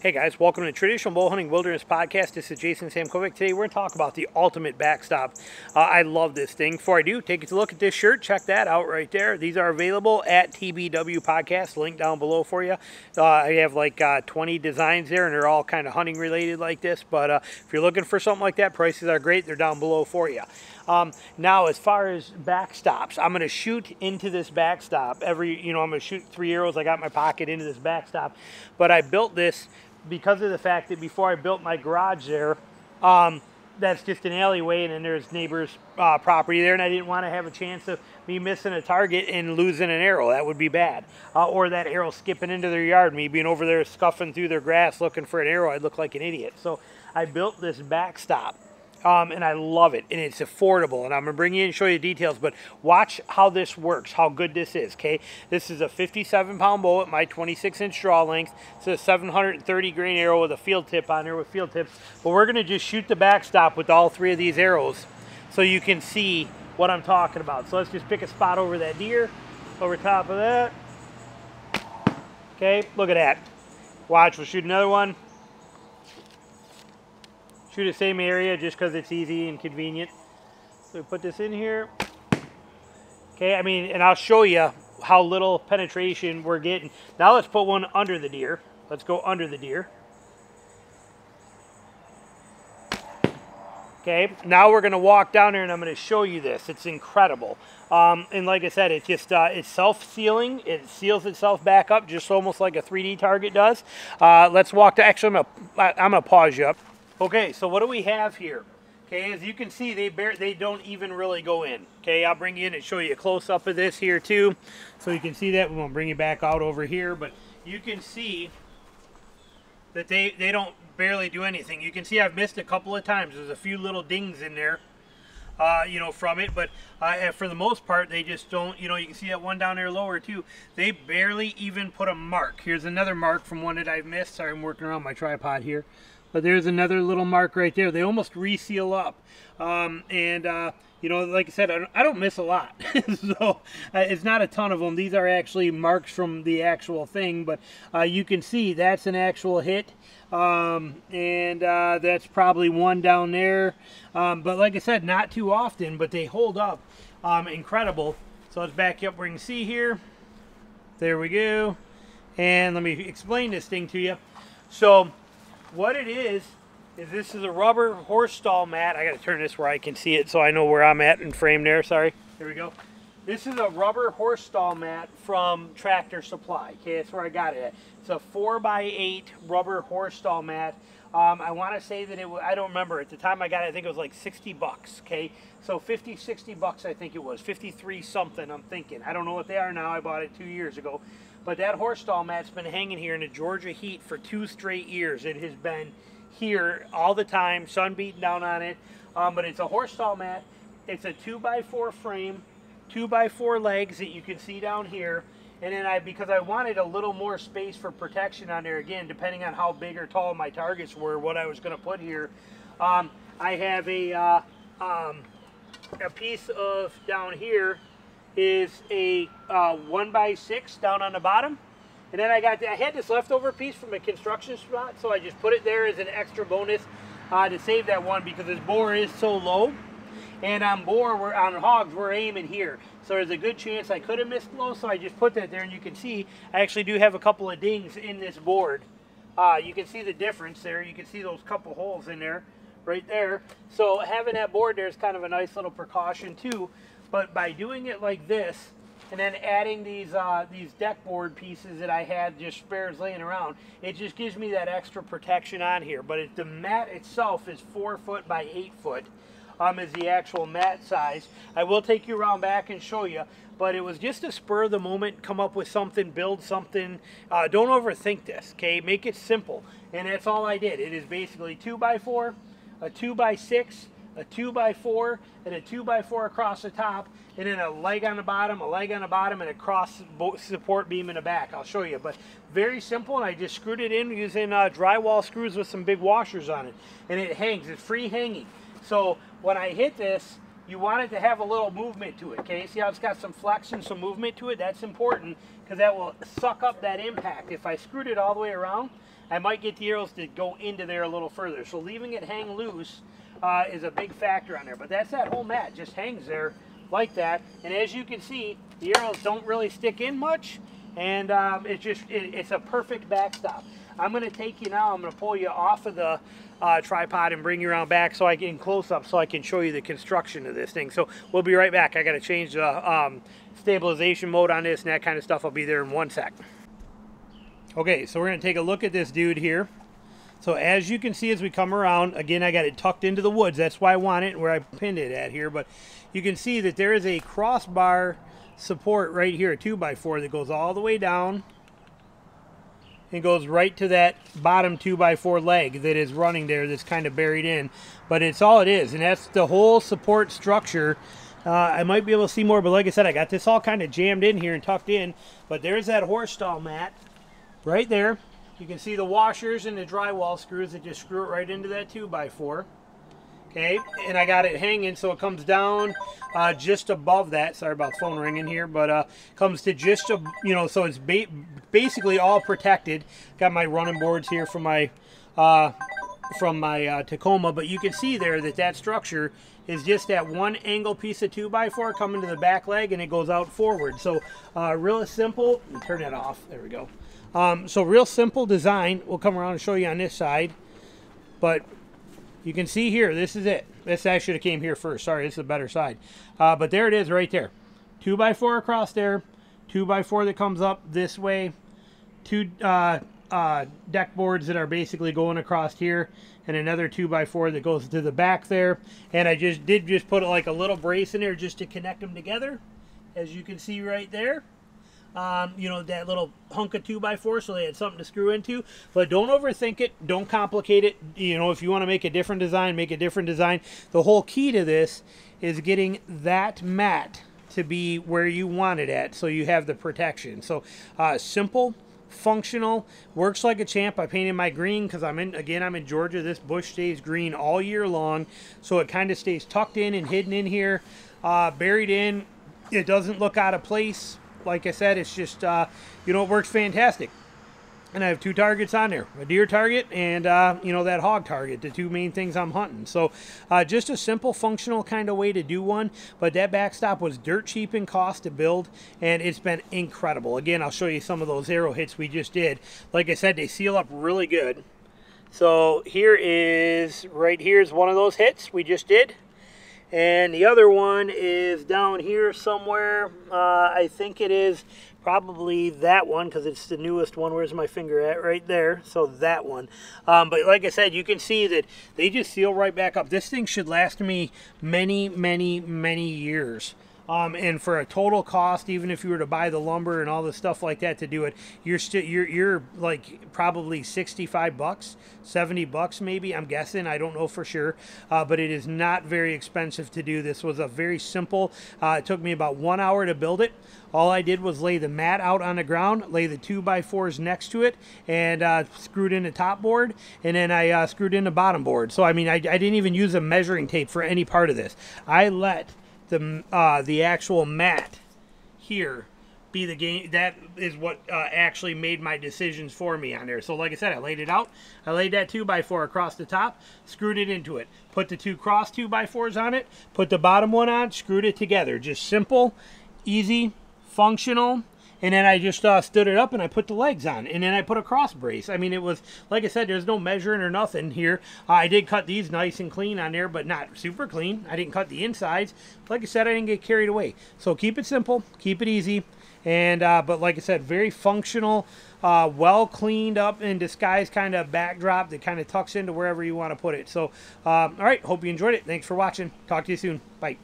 Hey guys, welcome to Traditional Bow Hunting Wilderness Podcast. This is Jason Samkovic. Today we're going to talk about the ultimate backstop. Uh, I love this thing. Before I do, take a look at this shirt. Check that out right there. These are available at TBW Podcast. Link down below for you. Uh, I have like uh, 20 designs there, and they're all kind of hunting related like this. But uh, if you're looking for something like that, prices are great. They're down below for you. Um, now, as far as backstops, I'm going to shoot into this backstop. Every, you know, I'm going to shoot three arrows. I got my pocket into this backstop. But I built this because of the fact that before I built my garage there, um, that's just an alleyway, and then there's neighbors' uh, property there, and I didn't want to have a chance of me missing a target and losing an arrow. That would be bad. Uh, or that arrow skipping into their yard, me being over there scuffing through their grass looking for an arrow. I'd look like an idiot. So I built this backstop um, and I love it, and it's affordable. And I'm gonna bring you in and show you details. But watch how this works, how good this is. Okay, this is a 57 pound bow at my 26 inch draw length. It's a 730 grain arrow with a field tip on there with field tips. But we're gonna just shoot the backstop with all three of these arrows, so you can see what I'm talking about. So let's just pick a spot over that deer, over top of that. Okay, look at that. Watch, we'll shoot another one the same area just because it's easy and convenient. So we put this in here. Okay, I mean, and I'll show you how little penetration we're getting. Now let's put one under the deer. Let's go under the deer. Okay, now we're going to walk down here and I'm going to show you this. It's incredible. Um, and like I said, it's just uh, it's self-sealing. It seals itself back up just almost like a 3D target does. Uh, let's walk to, actually I'm gonna pause you up. Okay, so what do we have here? Okay, as you can see, they bear, they don't even really go in. Okay, I'll bring you in and show you a close-up of this here too. So you can see that. We won't bring you back out over here, but you can see that they, they don't barely do anything. You can see I've missed a couple of times. There's a few little dings in there, uh, you know, from it. But uh, for the most part, they just don't, you know, you can see that one down there lower too. They barely even put a mark. Here's another mark from one that I've missed. Sorry, I'm working around my tripod here. But there's another little mark right there. They almost reseal up. Um, and, uh, you know, like I said, I don't, miss a lot. so uh, it's not a ton of them. These are actually marks from the actual thing. But uh, you can see that's an actual hit. Um, and uh, that's probably one down there. Um, but like I said, not too often, but they hold up um, incredible. So let's back up where you can see here. There we go. And let me explain this thing to you. So what it is, is this is a rubber horse stall mat. I got to turn this where I can see it so I know where I'm at in frame there. Sorry. Here we go. This is a rubber horse stall mat from Tractor Supply. Okay, that's where I got it at. It's a 4x8 rubber horse stall mat. Um, I want to say that it was, I don't remember. At the time I got it, I think it was like 60 bucks, okay? So 50, 60 bucks I think it was. 53 something, I'm thinking. I don't know what they are now. I bought it two years ago. But that horse stall mat's been hanging here in the Georgia heat for two straight years. It has been here all the time, sun beating down on it. Um, but it's a horse stall mat. It's a 2x4 frame, 2x4 legs that you can see down here. And then I, because I wanted a little more space for protection on there, again, depending on how big or tall my targets were, what I was going to put here, um, I have a, uh, um, a piece of down here is a uh, one by six down on the bottom. And then I got, I had this leftover piece from a construction spot, so I just put it there as an extra bonus uh, to save that one because this boar is so low. And on boar, we're, on hogs, we're aiming here. So there's a good chance I could have missed low, so I just put that there. And you can see, I actually do have a couple of dings in this board. Uh, you can see the difference there. You can see those couple holes in there, right there. So having that board there is kind of a nice little precaution too. But by doing it like this, and then adding these uh, these deck board pieces that I had just spares laying around, it just gives me that extra protection on here. But it, the mat itself is four foot by eight foot, um, is the actual mat size. I will take you around back and show you, but it was just a spur of the moment, come up with something, build something. Uh, don't overthink this, okay? Make it simple, and that's all I did. It is basically two by four, a two by six, a 2x4 and a 2x4 across the top and then a leg on the bottom, a leg on the bottom, and a cross support beam in the back. I'll show you. But very simple, and I just screwed it in using uh, drywall screws with some big washers on it. And it hangs. It's free hanging. So when I hit this, you want it to have a little movement to it, okay? See how it's got some flex and some movement to it? That's important because that will suck up that impact. If I screwed it all the way around, I might get the arrows to go into there a little further. So leaving it hang loose uh, is a big factor on there. But that's that whole mat, just hangs there like that. And as you can see, the arrows don't really stick in much. And um, it's just, it, it's a perfect backstop. I'm going to take you now, I'm going to pull you off of the uh, tripod and bring you around back so I can close up so I can show you the construction of this thing. So we'll be right back. I got to change the um, stabilization mode on this and that kind of stuff. I'll be there in one sec. Okay, so we're going to take a look at this dude here. So as you can see as we come around, again, I got it tucked into the woods. That's why I want it, where I pinned it at here. But you can see that there is a crossbar support right here, a 2x4 that goes all the way down and goes right to that bottom 2x4 leg that is running there that's kind of buried in. But it's all it is, and that's the whole support structure. Uh, I might be able to see more, but like I said, I got this all kind of jammed in here and tucked in. But there's that horse stall mat right there. You can see the washers and the drywall screws that just screw it right into that 2x4. Okay, and I got it hanging so it comes down uh, just above that. Sorry about phone ringing here, but uh, comes to just, a, you know, so it's basically all protected. Got my running boards here from my uh, from my uh, Tacoma, but you can see there that that structure is just that one angle piece of 2x4 coming to the back leg and it goes out forward. So uh, real simple, turn that off, there we go. Um, so real simple design, we'll come around and show you on this side, but you can see here, this is it. This actually came here first. Sorry, this is a better side. Uh, but there it is right there. 2 by 4 across there. 2 by 4 that comes up this way. Two uh, uh, deck boards that are basically going across here. And another 2 by 4 that goes to the back there. And I just did just put like a little brace in there just to connect them together. As you can see right there um, you know, that little hunk of 2x4 so they had something to screw into. But don't overthink it. Don't complicate it. You know, if you want to make a different design, make a different design. The whole key to this is getting that mat to be where you want it at so you have the protection. So uh, simple, functional, works like a champ. I painted my green because I'm in, again, I'm in Georgia. This bush stays green all year long. So it kind of stays tucked in and hidden in here, uh, buried in. It doesn't look out of place like I said, it's just, uh, you know, it works fantastic. And I have two targets on there, a deer target and, uh, you know, that hog target, the two main things I'm hunting. So uh, just a simple, functional kind of way to do one. But that backstop was dirt cheap in cost to build, and it's been incredible. Again, I'll show you some of those arrow hits we just did. Like I said, they seal up really good. So here is, right here is one of those hits we just did. And the other one is down here somewhere. Uh, I think it is probably that one because it's the newest one. Where's my finger at? Right there. So that one. Um, but like I said, you can see that they just seal right back up. This thing should last me many, many, many years. Um, and for a total cost, even if you were to buy the lumber and all the stuff like that to do it, you're still you're you're like probably 65 bucks, 70 bucks maybe. I'm guessing. I don't know for sure, uh, but it is not very expensive to do. This was a very simple. Uh, it took me about one hour to build it. All I did was lay the mat out on the ground, lay the two by fours next to it, and uh, screwed in the top board, and then I uh, screwed in the bottom board. So I mean, I, I didn't even use a measuring tape for any part of this. I let the uh, the actual mat here be the game that is what uh, actually made my decisions for me on there. So like I said I laid it out. I laid that 2 by 4 across the top screwed it into it. Put the two cross 2 by 4s on it put the bottom one on screwed it together. Just simple easy functional and then I just uh, stood it up and I put the legs on. And then I put a cross brace. I mean it was like I said there's no measuring or nothing here. Uh, I did cut these nice and clean on there but not super clean. I didn't cut the insides. Like I said I didn't get carried away. So keep it simple keep it easy. And uh, but like I said very functional uh, well cleaned up and disguised kind of backdrop that kind of tucks into wherever you want to put it. So um, all right hope you enjoyed it. Thanks for watching. Talk to you soon. Bye